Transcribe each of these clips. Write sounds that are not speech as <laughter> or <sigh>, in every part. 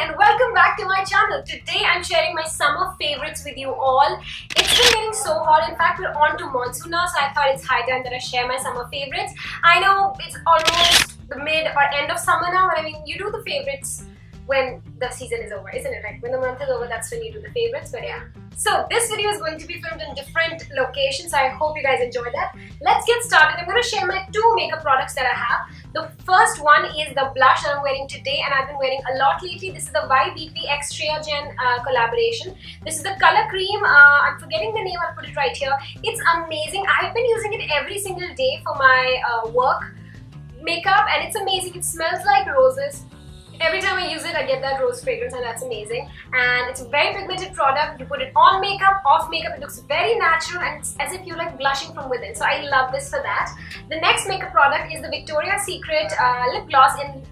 and welcome back to my channel. Today I'm sharing my summer favorites with you all. It's been getting so hot. In fact, we're on to monsoon now, so I thought it's high time that I share my summer favorites. I know it's almost the mid or end of summer now, but I mean, you do the favorites when the season is over, isn't it? Like when the month is over, that's when you do the favorites, but yeah. So this video is going to be filmed in different locations, so I hope you guys enjoy that. Let's get started. I'm going to share my two makeup products that I have. The first one is the blush that I'm wearing today and I've been wearing a lot lately. This is the YBP Extra Gen uh, collaboration. This is the color cream. Uh, I'm forgetting the name, I'll put it right here. It's amazing. I've been using it every single day for my uh, work makeup and it's amazing. It smells like roses Every time I use it, I get that rose fragrance and that's amazing. And it's a very pigmented product. You put it on makeup, off makeup, it looks very natural and it's as if you're like blushing from within. So I love this for that. The next makeup product is the Victoria's Secret uh, lip gloss in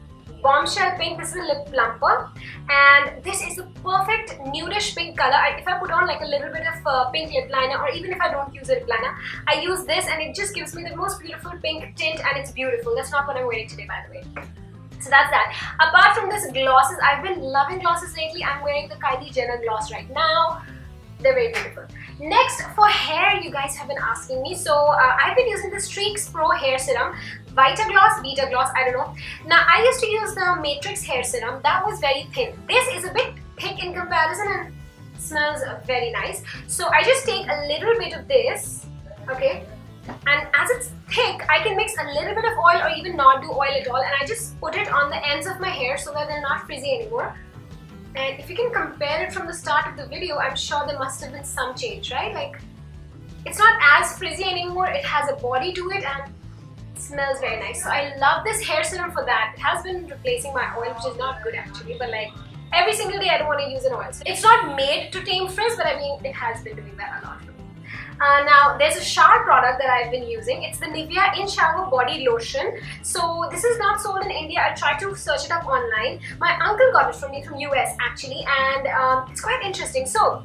bombshell pink this is a lip plumper and this is the perfect nudish pink color I, if I put on like a little bit of uh, pink lip liner or even if I don't use a lip liner I use this and it just gives me the most beautiful pink tint and it's beautiful that's not what I'm wearing today by the way so that's that. Apart from this glosses, I've been loving glosses lately. I'm wearing the Kylie Jenner gloss right now. They're very beautiful. Next, for hair, you guys have been asking me. So, uh, I've been using the Streax Pro Hair Serum. Vita Gloss, Vita Gloss, I don't know. Now, I used to use the Matrix Hair Serum. That was very thin. This is a bit thick in comparison and smells very nice. So, I just take a little bit of this, okay, and as it's thick, I can mix a little bit of oil or even not do oil at all and I just put it on the ends of my hair so that they're not frizzy anymore. And if you can compare it from the start of the video, I'm sure there must have been some change, right? Like, it's not as frizzy anymore, it has a body to it and smells very nice. So I love this hair serum for that. It has been replacing my oil, which is not good actually, but like, every single day I don't want to use an oil. So it's not made to tame frizz, but I mean, it has been doing that a lot. Uh, now there's a shower product that I've been using. It's the Nivea In Shower Body Lotion. So this is not sold in India. I tried to search it up online. My uncle got it from me from US actually and um, it's quite interesting. So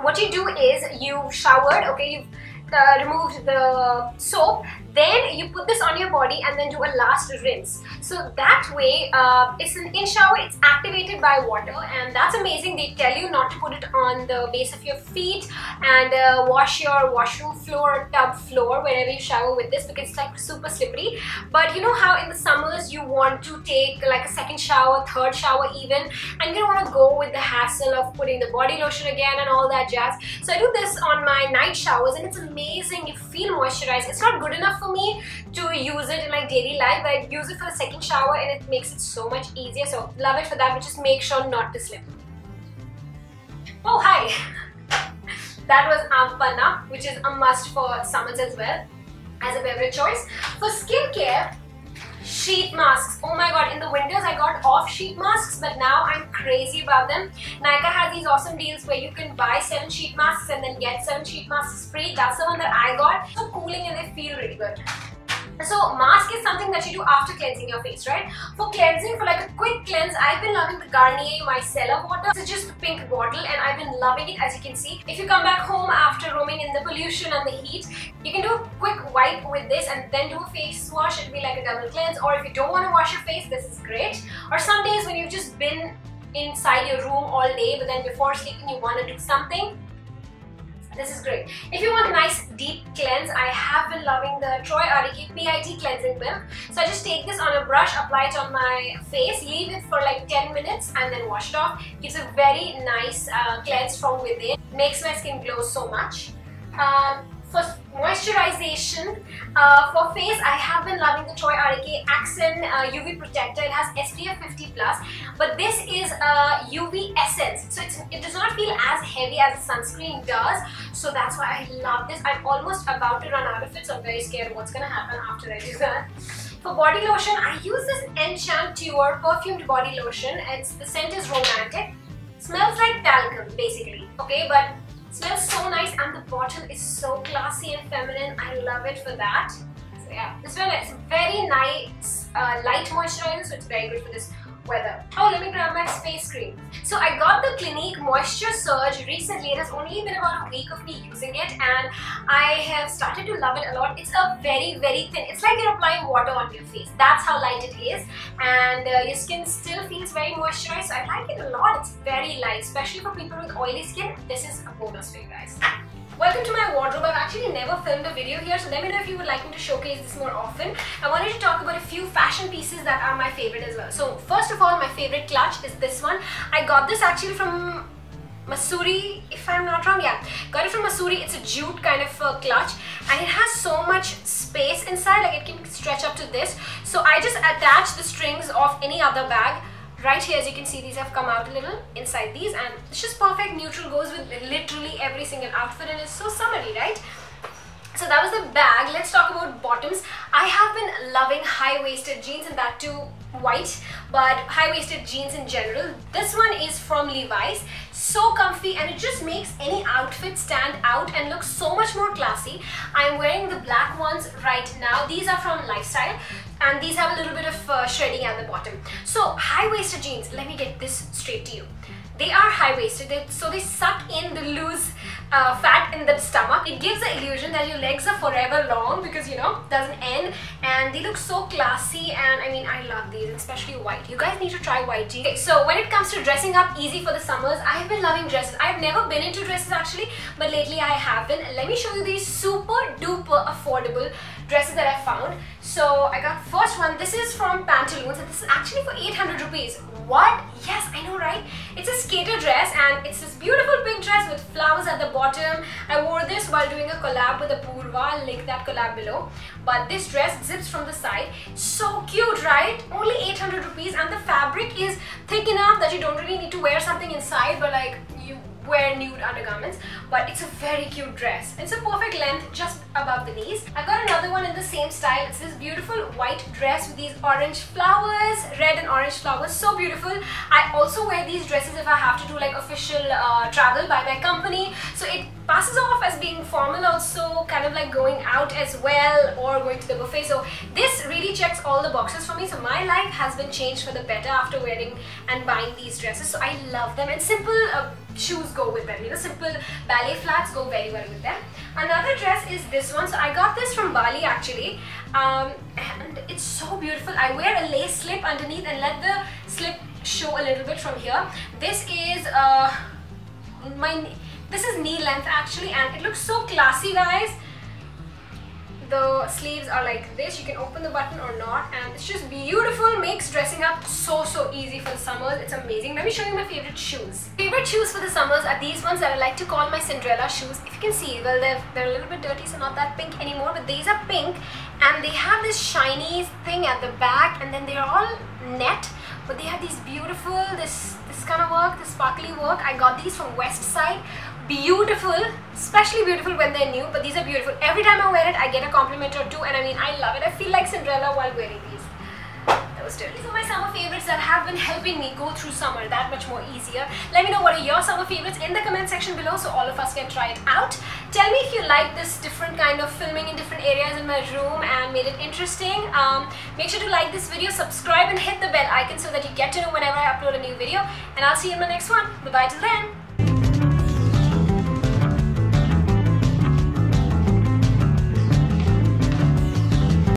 what you do is you've showered, okay, you've uh, removed the soap then you put this on your body and then do a last rinse. So that way, uh, it's an in shower, it's activated by water and that's amazing. They tell you not to put it on the base of your feet and uh, wash your washroom floor, tub floor, wherever you shower with this because it's like super slippery. But you know how in the summers you want to take like a second shower, third shower even and you don't want to go with the hassle of putting the body lotion again and all that jazz. So I do this on my night showers and it's amazing. You feel moisturized. It's not good enough for me to use it in my daily life but I use it for the second shower and it makes it so much easier so love it for that but just make sure not to slip. Oh hi! <laughs> that was Aam which is a must for summers as well as a beverage choice. For skincare sheet masks. Oh my god, in the winters I got off sheet masks, but now I'm crazy about them. Nykaa has these awesome deals where you can buy 7 sheet masks and then get 7 sheet masks free. That's the one that I got. So cooling and they feel really good. So mask is something that you do after cleansing your face, right? For cleansing, for like a quick cleanse, I've been loving the Garnier Micellar Water. It's just a pink bottle and I've been loving it as you can see. If you come back home after roaming in the pollution and the heat, you can do a quick wipe with this and then do a face wash. It'll be like a double cleanse. Or if you don't want to wash your face, this is great. Or some days when you've just been inside your room all day but then before sleeping you want to do something this is great. If you want a nice deep cleanse, I have been loving the Troiareuke PIT cleansing milk. So I just take this on a brush, apply it on my face, leave it for like 10 minutes and then wash it off. Gives a very nice uh, cleanse from within. Makes my skin glow so much. Um, for moisturization, uh, for face, I have been loving the Troy RK Accent uh, UV Protector. It has SPF 50 plus, but this is a UV essence, so it does not feel as heavy as sunscreen does. So that's why I love this. I'm almost about to run out of it, so I'm very scared what's gonna happen after I do that. For body lotion, I use this Enchanteur perfumed body lotion. It's the scent is romantic. Smells like talcum basically, okay, but Smells so nice and the bottle is so classy and feminine. I love it for that. So yeah, this one is very nice uh, light moisturizer so it's very good for this weather. Oh, let me grab my face cream. So I got the Clinique Moisture Surge recently. It has only been about a week of me using it and I have started to love it a lot. It's a very, very thin. It's like you're applying water on your face. That's how light it is and uh, your skin still feels very moisturized. So I like it a lot. It's very light, especially for people with oily skin. This is a bonus for you guys. Welcome to my wardrobe. I've actually never filmed a video here, so let me know if you would like me to showcase this more often. I wanted to talk about a few fashion pieces that are my favorite as well. So first of all, my favorite clutch is this one. I got this actually from Mussoorie, if I'm not wrong, yeah. Got it from Mussoorie. It's a jute kind of clutch and it has so much space inside, like it can stretch up to this. So I just attach the strings of any other bag right here as you can see these have come out a little inside these and it's just perfect. Neutral goes with literally every single outfit and it's so summery right? So that was the bag. Let's talk about bottoms. I have been loving high-waisted jeans and that too white but high-waisted jeans in general. This one is from levi's. So comfy and it just makes any outfit stand out and look so much more classy. I'm wearing the black ones right now. These are from lifestyle and these have a little bit of uh, shredding at the bottom. So high-waisted jeans, let me get this straight to you. They are high-waisted, so they suck in the loose uh, fat in the stomach. It gives the illusion that your legs are forever long because you know, doesn't end and they look so classy and I mean I love these, especially white. You guys need to try white jeans. Okay, so when it comes to dressing up easy for the summers, I've been loving dresses. I've never been into dresses actually, but lately I have been. Let me show you these super duper affordable dresses that I found. So I got first one, this is from Pantaloons and this is actually for 800 rupees. What? Yes, I know right? It's a skater dress and it's this beautiful pink dress with flowers at the bottom. I wore this while doing a collab with Apurva. I'll link that collab below. But this dress zips from the side. So cute, right? Only 800 rupees and the fabric is thick enough that you don't really need to wear something inside but like wear nude undergarments but it's a very cute dress. It's a perfect length just above the knees. I got another one in the same style. It's this beautiful white dress with these orange flowers red and orange flowers. So beautiful. I also wear these dresses if i have to do like official uh, travel by my company. So it passes off as being formal also kind of like going out as well or going to the buffet. So this really checks all the boxes for me. So my life has been changed for the better after wearing and buying these dresses. So I love them. And simple uh, shoes go with them. You know simple ballet flats go very well with them. Another dress is this one. So I got this from Bali actually. Um, and it's so beautiful. I wear a lace slip underneath and let the slip show a little bit from here. This is uh, my this is knee length actually and it looks so classy guys. The sleeves are like this. You can open the button or not and it's just beautiful. Makes dressing up so so easy for the summers. It's amazing. Let me show you my favorite shoes. Favorite shoes for the summers are these ones that I like to call my Cinderella shoes. If you can see, well they're, they're a little bit dirty so not that pink anymore but these are pink and they have this shiny thing at the back and then they're all net but they have these beautiful this this kind of work this sparkly work i got these from Westside beautiful especially beautiful when they're new but these are beautiful every time I wear it I get a compliment or two and I mean I love it I feel like Cinderella while wearing these that was dirty. These are my summer favorites that have been helping me go through summer that much more easier. Let me know what are your summer favorites in the comment section below so all of us can try it out. Tell me if you like this different kind of filming in different areas in my room and made it interesting. Um, make sure to like this video, subscribe and hit the bell icon so that you get to know whenever I upload a new video. And I'll see you in my next one. Bye-bye till then.